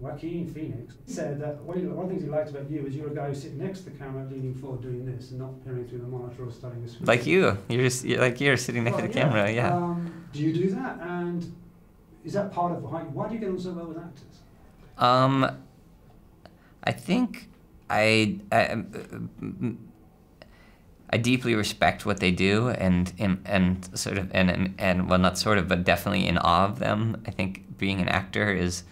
Joaquin Phoenix, said that one of the things he liked about you is you're a guy who sits next to the camera, leaning forward, doing this, and not peering through the monitor or studying the screen. Like you, you're just you're, like you're sitting next Well, to the camera. Yeah. Um, do you do that? And is that part of why, why do you get on so well with actors? Um, I think I, I mm, I deeply respect what they do and and, and sort of and, and and well not sort of but definitely in awe of them. I think being an actor is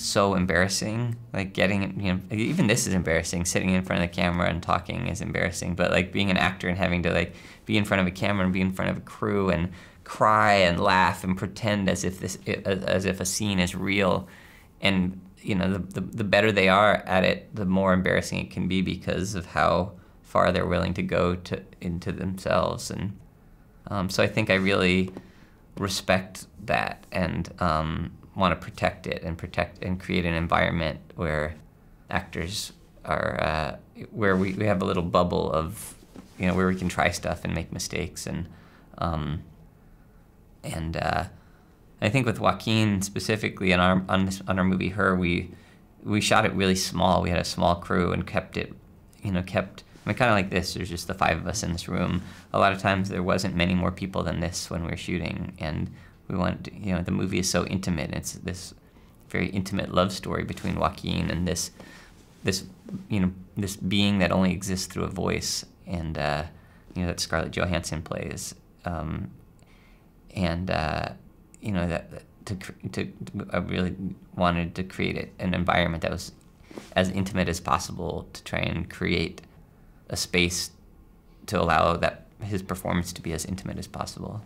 so embarrassing. Like getting you know even this is embarrassing. Sitting in front of the camera and talking is embarrassing. But like being an actor and having to like be in front of a camera and be in front of a crew and cry and laugh and pretend as if this as if a scene is real and you know the, the, the better they are at it the more embarrassing it can be because of how far they're willing to go to into themselves and um, so I think I really respect that and um, want to protect it and protect and create an environment where actors are uh, where we, we have a little bubble of you know where we can try stuff and make mistakes and um, and uh, I think with Joaquin specifically on our on, this, on our movie Her, we we shot it really small. We had a small crew and kept it, you know, kept. I mean, kind of like this. There's just the five of us in this room. A lot of times there wasn't many more people than this when we were shooting, and we want you know the movie is so intimate. It's this very intimate love story between Joaquin and this this you know this being that only exists through a voice, and uh, you know that Scarlett Johansson plays. Um, and uh, you know that to to I really wanted to create an environment that was as intimate as possible to try and create a space to allow that his performance to be as intimate as possible.